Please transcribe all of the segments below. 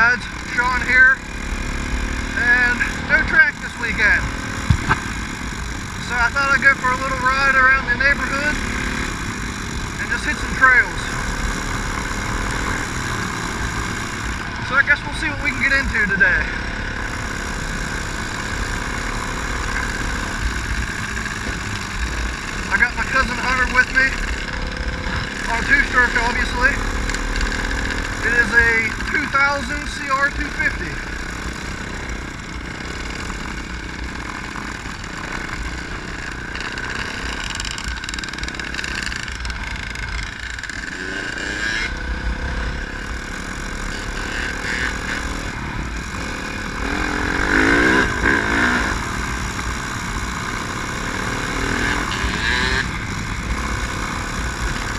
Sean here, and no track this weekend. So I thought I'd go for a little ride around the neighborhood and just hit some trails. So I guess we'll see what we can get into today. I got my cousin Hunter with me on two-stroke obviously. It is a 2000 CR250.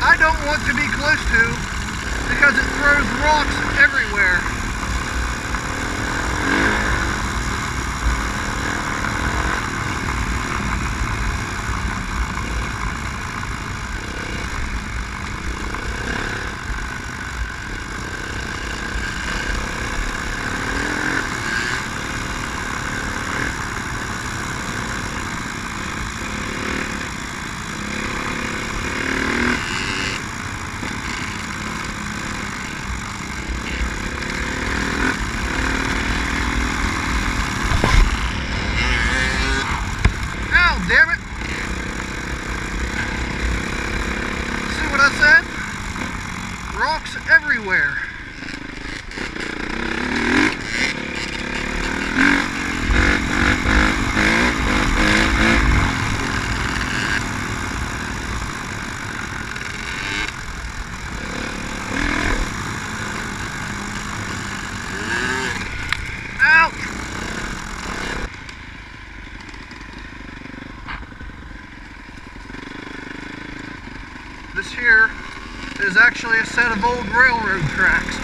I don't want to be close to because it throws rocks everywhere. Ow, damn it! See what I said? Rocks everywhere. This here is actually a set of old railroad tracks.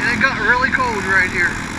And it got really cold right here.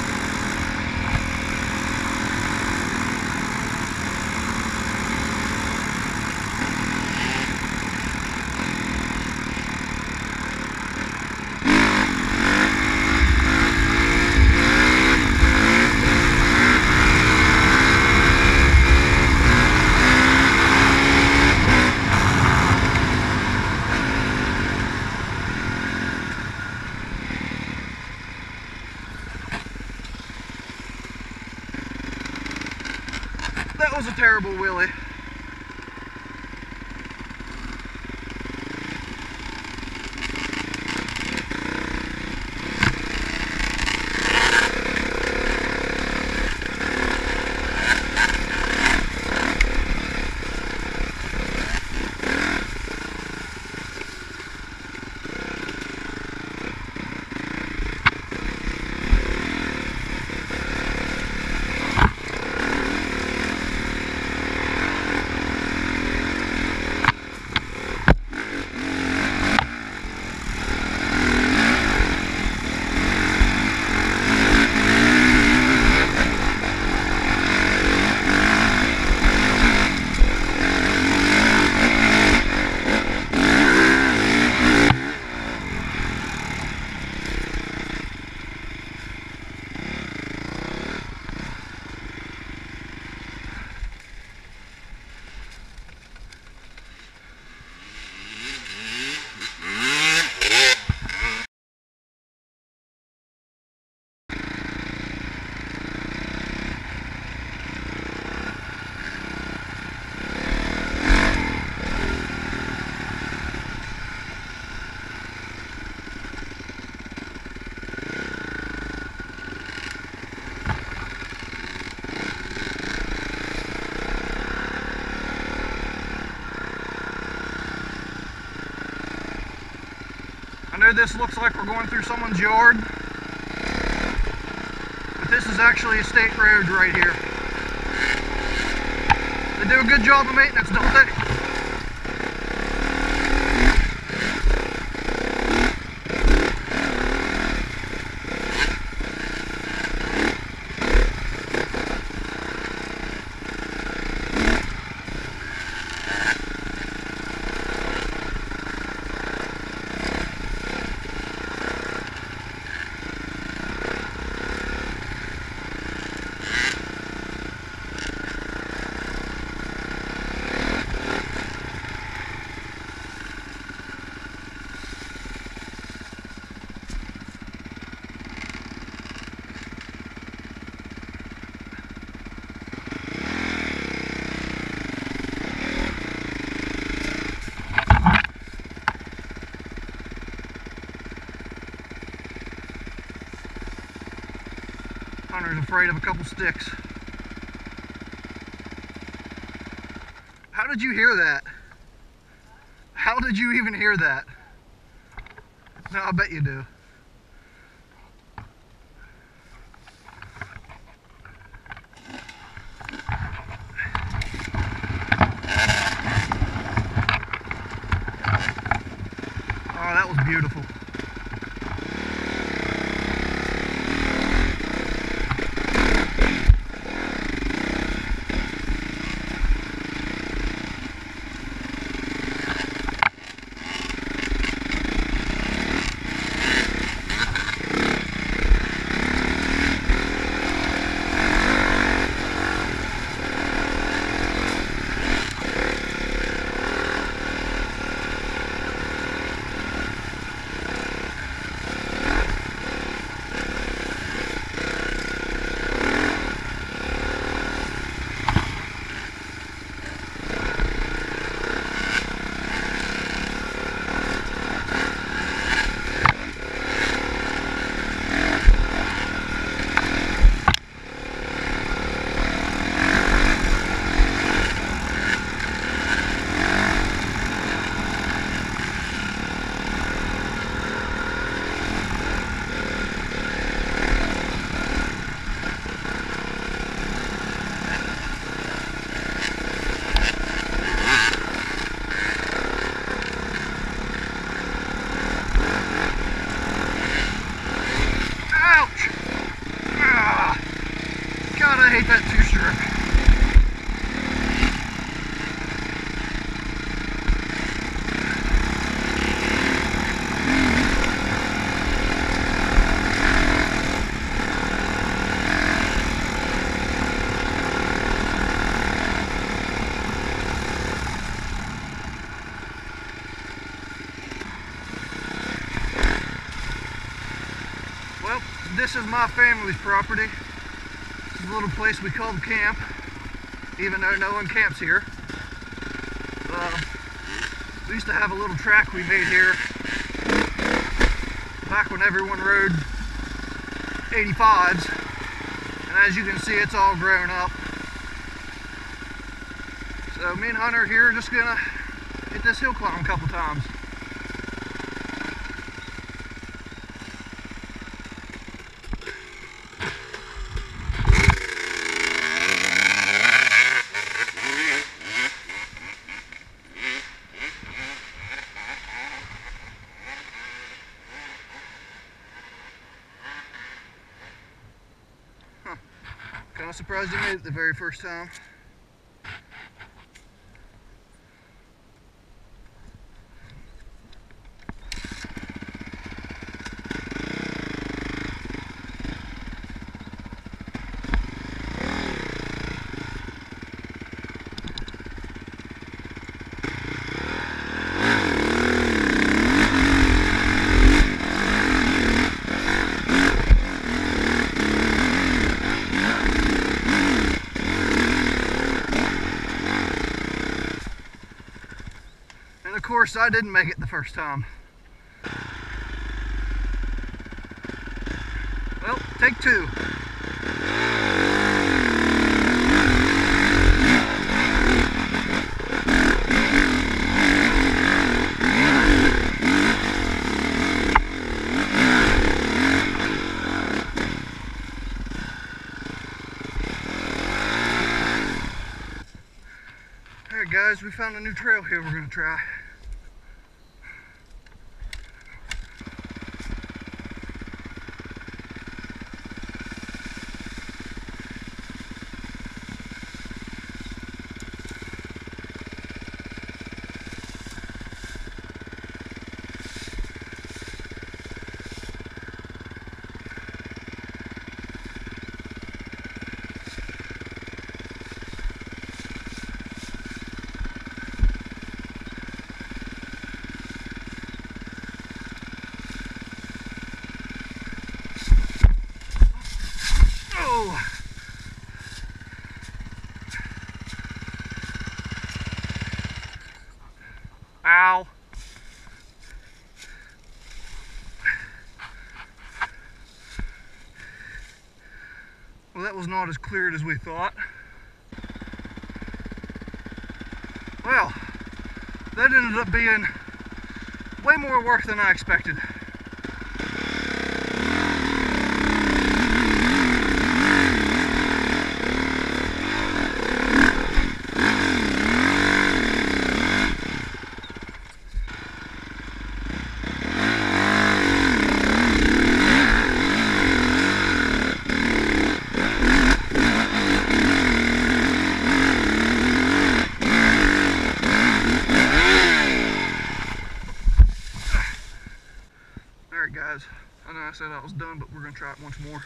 This looks like we're going through someone's yard, but this is actually a state road right here. They do a good job of maintenance, don't they? Hunter's afraid of a couple sticks. How did you hear that? How did you even hear that? No, I bet you do. Oh, that was beautiful. This is my family's property. This is a little place we call the camp, even though no one camps here. Uh, we used to have a little track we made here back when everyone rode 85s. And as you can see, it's all grown up. So me and Hunter here are just gonna hit this hill climb a couple times. Surprised you made it the very first time. And of course, I didn't make it the first time. Well, take two. Alright guys, we found a new trail here we're gonna try. Was not as cleared as we thought. Well, that ended up being way more work than I expected. Alright guys, I said I was done, but we're going to try it once more.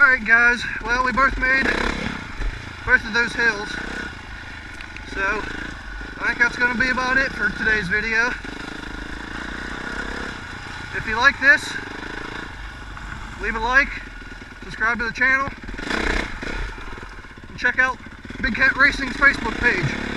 Alright guys, well we both made both of those hills. So, I think that's going to be about it for today's video. If you like this, leave a like, subscribe to the channel, and check out Big Cat Racing's Facebook page.